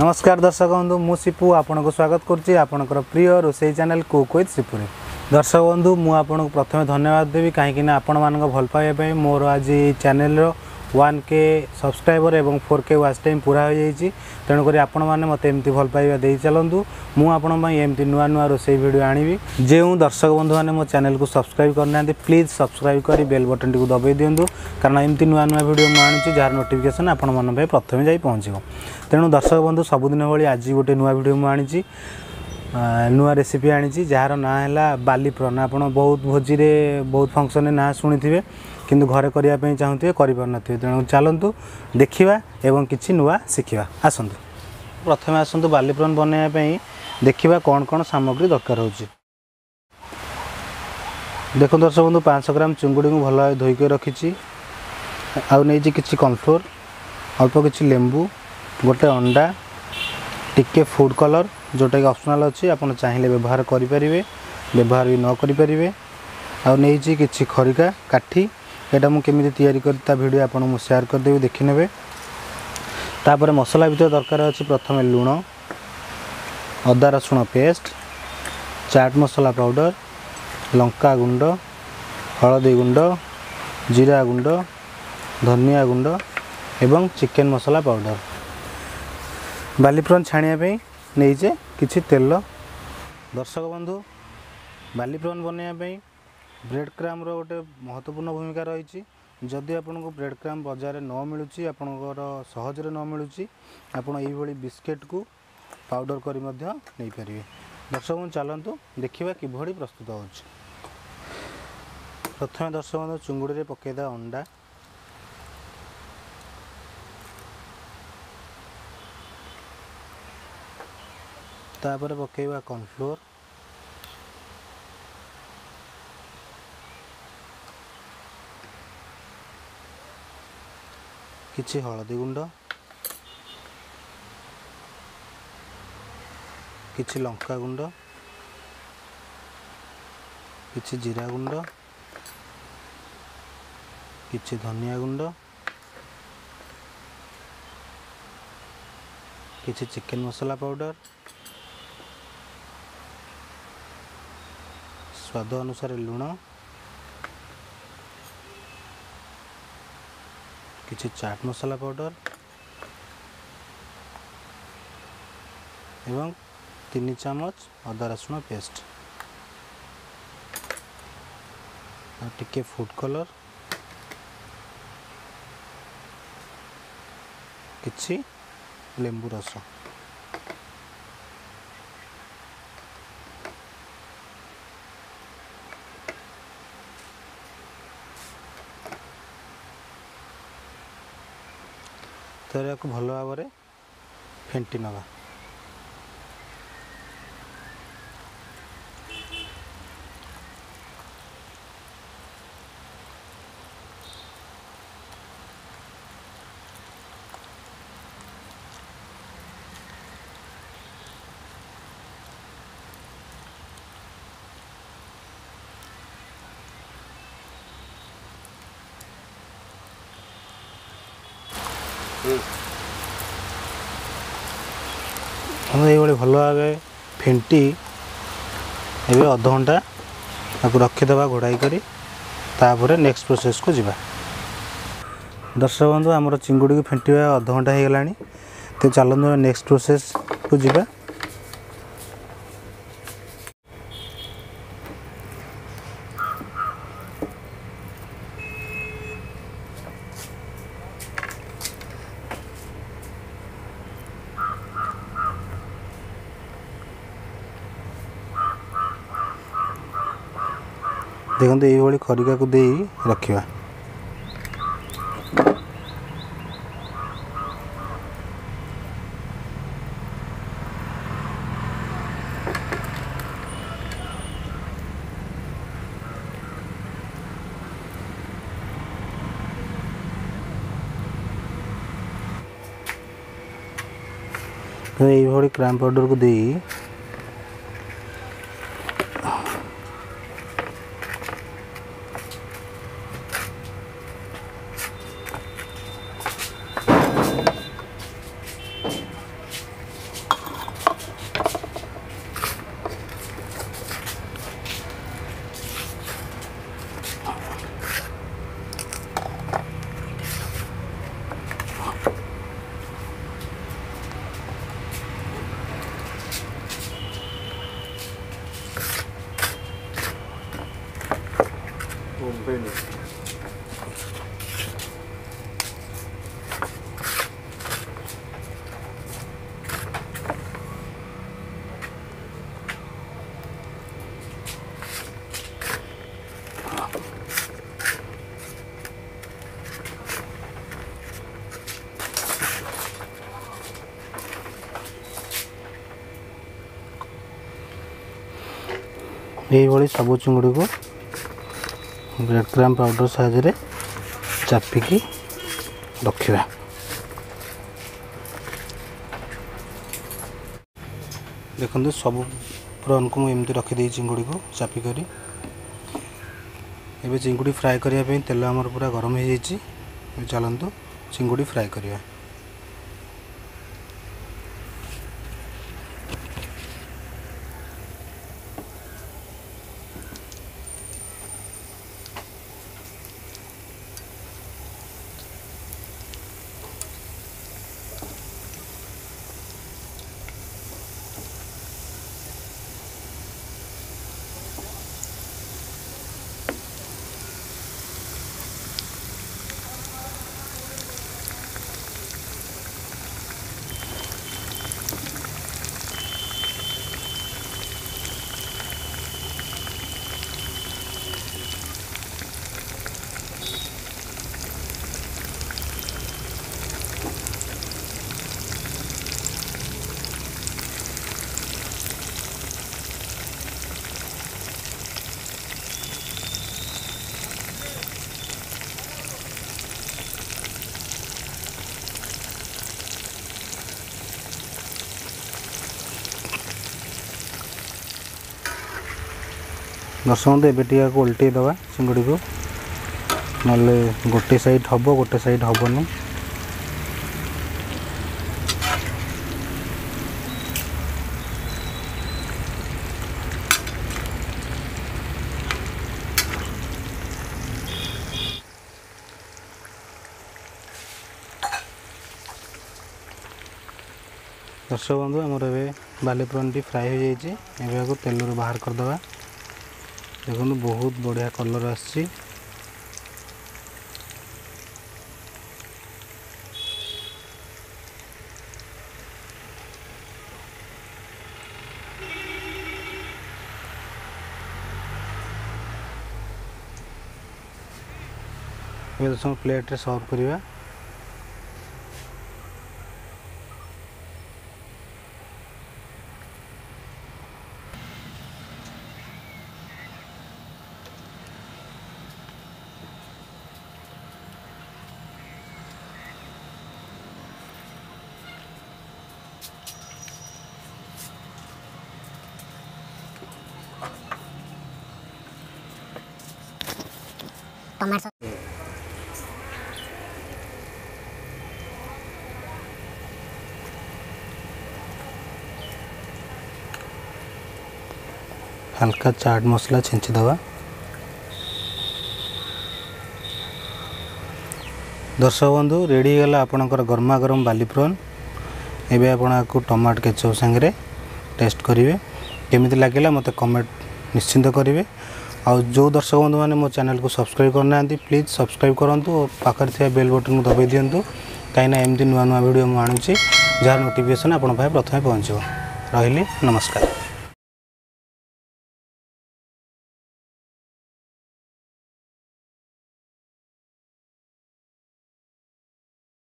নমস্কার দর্শক বন্ধু মু শিপু আপনার স্বাগত করছি আপনার প্রিয় রোষেই চ্যানেল কুক উইথ শিপুরে দর্শক বন্ধু মু আপনার প্রথমে ধন্যবাদ দেবি কিনা আপনার ভাল পাওয়া মোর আজ এই চ্যানেলর ୱାନ୍ କେ সবসক্রাইবর ଏବଂ ଫୋର୍ କେ ୱାଚ୍ ଟାଇମ୍ ପୁରା ହୋଇଯାଇଛି ତେଣୁକରି ଆପଣମାନେ ମୋତେ ଏମିତି ଭଲ ପାଇବା ଦେଇ ଚାଲନ୍ତୁ ମୁଁ ଆପଣଙ୍କ ପାଇଁ ଏମିତି ନୂଆ ନୂଆ ରୋଷେଇ ଭିଡ଼ିଓ ଆଣିବି ଯେଉଁ ଦର୍ଶକ ବନ୍ଧୁମାନେ ମୋ ଚ୍ୟାନେଲକୁ ସବସ୍କ୍ରାଇବ୍ କରିନାହାନ୍ତି ପ୍ଲିଜ୍ ସବସ୍କ୍ରାଇବ୍ କରି ବେଲ୍ ବଟନ୍ଟିକୁ ଦବାଇ ଦିଅନ୍ତୁ କାରଣ ଏମିତି ନୂଆ ନୂଆ ଭିଡ଼ିଓ ମୁଁ ଆଣୁଛି ଯାହାର ନୋଟିଫିକେସନ୍ ଆପଣମାନଙ୍କ ପାଇଁ ପ୍ରଥମେ ଯାଇ ପହଞ୍ଚିବ ତେଣୁ ଦର୍ଶକ ବନ୍ଧୁ ସବୁଦିନ ଭଳି ଆଜି ଗୋଟେ ନୂଆ ଭିଡ଼ିଓ ମୁଁ ଆଣିଛି ନୂଆ ରେସିପି ଆଣିଛି ଯାହାର ନାଁ ହେଲା ବାଲି ପ୍ରନ୍ ଆପଣ ବହୁତ ଭୋଜିରେ ବହୁତ ଫଙ୍କସନ୍ରେ ନାଁ ଶୁଣିଥିବେ କିନ୍ତୁ ଘରେ କରିବା ପାଇଁ ଚାହୁଁଥିବେ କରିପାରୁନଥିବେ ତେଣୁ ଚାଲନ୍ତୁ ଦେଖିବା ଏବଂ କିଛି ନୂଆ ଶିଖିବା ଆସନ୍ତୁ ପ୍ରଥମେ ଆସନ୍ତୁ ବାଲି ପ୍ରନ୍ ବନାଇବା ପାଇଁ ଦେଖିବା କ'ଣ କ'ଣ ସାମଗ୍ରୀ ଦରକାର ହେଉଛି ଦେଖନ୍ତୁ ଦର୍ଶକ ବନ୍ଧୁ ପାଞ୍ଚଶହ ଗ୍ରାମ ଚିଙ୍ଗୁଡ଼ିକୁ ଭଲ ଭାବେ ଧୋଇକି ରଖିଛି ଆଉ ନେଇଛି କିଛି କନ୍ଫ୍ଲୋର୍ ଅଳ୍ପ କିଛି ଲେମ୍ବୁ ଗୋଟେ ଅଣ୍ଡା টিକିଏ ଫୁଡ଼୍ କଲର୍ ଯେଉଁଟାକି ଅପସନାଲ୍ ଅଛି ଆପଣ ଚାହିଁଲେ ବ୍ୟବହାର କରିପାରିବେ ବ୍ୟବହାର ବି ନ କରିପାରିବେ ଆଉ ନେଇଛି କିଛି ଖରିକା କାଠି ଏଇଟା ମୁଁ କେମିତି ତିଆରି କରି ତା ଭିଡ଼ିଓ ଆପଣଙ୍କୁ ମୁଁ ସେୟାର କରିଦେବି ଦେଖିନେବେ ତାପରେ ମସଲା ଭିତରେ ଦରକାର ଅଛି ପ୍ରଥମେ ଲୁଣ ଅଦା ରସୁଣ ପେଷ୍ଟ ଚାଟ୍ ମସଲା ପାଉଡ଼ର ଲଙ୍କା ଗୁଣ୍ଡ ହଳଦୀ ଗୁଣ୍ଡ ଜିରା ଗୁଣ୍ଡ ଧନିଆ ଗୁଣ୍ଡ ଏବଂ ଚିକେନ୍ ମସଲା ପାଉଡ଼ର ବାଲିପ୍ରଣ ଛାଣିବା ପାଇଁ ନେଇଛେ କିଛି ତେଲ ଦର୍ଶକ ବନ୍ଧୁ ବାଲିପ୍ରଣ ବନେଇବା ପାଇଁ ବ୍ରେଡ୍ କ୍ରାମ୍ର ଗୋଟେ ମହତ୍ତ୍ୱପୂର୍ଣ୍ଣ ଭୂମିକା ରହିଛି ଯଦି ଆପଣଙ୍କୁ ବ୍ରେଡ୍ କ୍ରାମ୍ ବଜାରରେ ନ ମିଳୁଛି ଆପଣଙ୍କର ସହଜରେ ନ ମିଳୁଛି ଆପଣ ଏଇଭଳି ବିସ୍କେଟ୍କୁ ପାଉଡ଼ର କରି ମଧ୍ୟ ନେଇପାରିବେ ଦର୍ଶକ ବନ୍ଧୁ ଚାଲନ୍ତୁ ଦେଖିବା କିଭଳି ପ୍ରସ୍ତୁତ ହେଉଛି ପ୍ରଥମେ ଦର୍ଶକ ବନ୍ଧୁ ଚୁଙ୍ଗୁଡ଼ିରେ ପକାଇଦେବା ଅଣ୍ଡା ତାପରେ ପକାଇବା କର୍ଣ୍ଣଫ୍ଲୋର୍ କିଛି ହଳଦୀ ଗୁଣ୍ଡ କିଛି ଲଙ୍କା ଗୁଣ୍ଡ କିଛି ଜିରା ଗୁଣ୍ଡ କିଛି ଧନିଆ ଗୁଣ୍ଡ କିଛି ଚିକେନ୍ ମସଲା ପାଉଡ଼ର स्वाद अनुसार लुण कि चाट मसला पाउडर एवं तीन चामच अदा रसुण पेस्ट टिके फूड कलर किसी लेबू रस ଧରିବାକୁ ଭଲ ଭାବରେ ଫେଣ୍ଟି ନେବା ଏଇଭଳି ଭଲ ଭାବେ ଫେଣ୍ଟି ଏବେ ଅଧଘଣ୍ଟା ତାକୁ ରଖିଦେବା ଘୋଡ଼ାଇ କରି ତାପରେ ନେକ୍ସଟ ପ୍ରୋସେସ୍କୁ ଯିବା ଦର୍ଶକ ବନ୍ଧୁ ଆମର ଚିଙ୍ଗୁଡ଼ିକୁ ଫେଣ୍ଟିବା ଅଧଘଣ୍ଟା ହୋଇଗଲାଣି ତ ଚାଲନ୍ତୁ ନେକ୍ସଟ ପ୍ରୋସେସ୍କୁ ଯିବା ଦେଖନ୍ତୁ ଏଇଭଳି ଖରିକାକୁ ଦେଇ ରଖିବା ଏଇଭଳି କ୍ରାମ୍ ପାଉଡ଼ରକୁ ଦେଇ ଏହିଭଳି ସବୁ ଚିଙ୍ଗୁଡ଼ିକୁ ବ୍ରେଡ଼୍ କ୍ରାମ୍ପ ପାଉଡ଼ର ସାହାଯ୍ୟରେ ଚାପିକି ରଖିବା ଦେଖନ୍ତୁ ସବୁ ପ୍ରନ୍କୁ ମୁଁ ଏମିତି ରଖିଦେଇଛି ଚିଙ୍ଗୁଡ଼ିକୁ ଚାପିକରି ଏବେ ଚିଙ୍ଗୁଡ଼ି ଫ୍ରାଏ କରିବା ପାଇଁ ତେଲ ଆମର ପୁରା ଗରମ ହୋଇଯାଇଛି ଚାଲନ୍ତୁ ଚିଙ୍ଗୁଡ଼ି ଫ୍ରାଏ କରିବା दर्शन दे बेटिया को उल्टे दबा सिंगड़ी को नले गोटे साइड हब्बो गोटे साइड हब्बो नहीं दर्शन दो हमारे बे बाले प्रांडी फ्राई हो जाएगी ये एबे आपको तेल लो बाहर कर दबा देखो बहुत बढ़िया कलर आ प्लेट सर्व करवा कॉमर्स हल्का चाट मसाला छिंचदवा दर्शक बंधु रेडीगला होगा आपणकर गरमा गरम बाली एवं आपको टमाट केचप सागर टेस्ट करेंगे केमी लगे मतलब कमेंट निश्चिंत करेंगे और जो दर्शक बन्धु माने मो च्यानल को सब्सक्राइब करना आंती प्लीज सब्सक्राइब करन तो पाकर थिया बेल बटन दबाई दियंतु कयना एम दिन नुआ नुआ वीडियो म आणु छी जार नोटिफिकेशन आपन भाई प्रथमे पहुचबो रहिली नमस्कार